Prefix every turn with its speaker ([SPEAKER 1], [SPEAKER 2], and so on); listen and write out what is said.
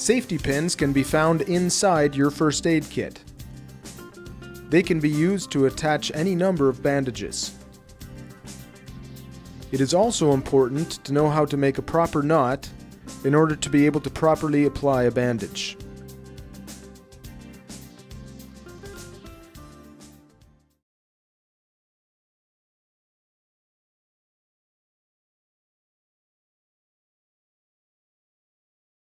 [SPEAKER 1] Safety pins can be found inside your first aid kit. They can be used to attach any number of bandages. It is also important to know how to make a proper knot in order to be able to properly apply a bandage.